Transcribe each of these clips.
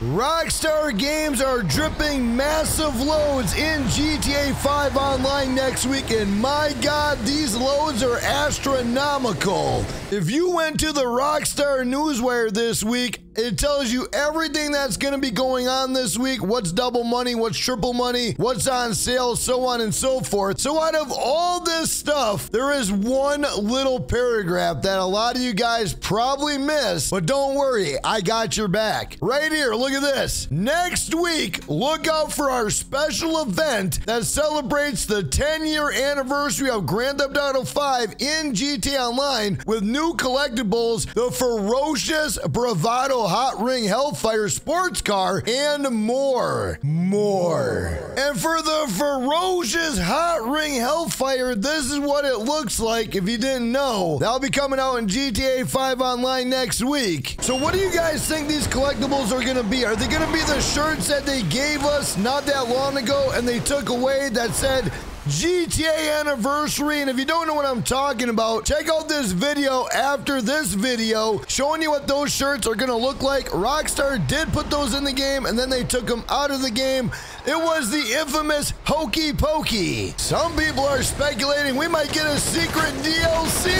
Rockstar Games are dripping massive loads in GTA 5 Online next week, and my god, these loads are astronomical. If you went to the Rockstar Newswire this week, it tells you everything that's going to be going on this week what's double money, what's triple money, what's on sale, so on and so forth. So, out of all this stuff, there is one little paragraph that a lot of you guys probably missed, but don't worry, I got your back. Right here, look at this. Next week, look out for our special event that celebrates the 10 year anniversary of Grand Theft Auto 5 in GTA Online with new collectibles, the ferocious Bravado Hotring Hellfire sports car, and more. More. And for the ferocious Hotring Hellfire, this is what it looks like if you didn't know. That'll be coming out in GTA 5 Online next week. So, what do you guys think these collectibles are going to be? Are they going to be the shirts that they gave us not that long ago and they took away that said, GTA anniversary. And if you don't know what I'm talking about, check out this video after this video showing you what those shirts are going to look like. Rockstar did put those in the game and then they took them out of the game. It was the infamous Hokey Pokey. Some people are speculating we might get a secret DLC.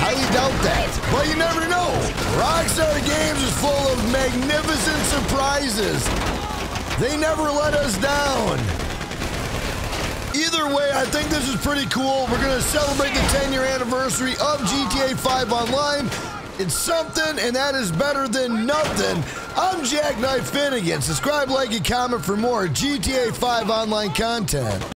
Highly doubt that. But you never know. Rockstar Games is full of magnificent surprises. They never let us down. Way, I think this is pretty cool. We're going to celebrate the 10 year anniversary of GTA 5 Online. It's something, and that is better than nothing. I'm Jack Jackknife Finnegan. Subscribe, like, and comment for more GTA 5 online content.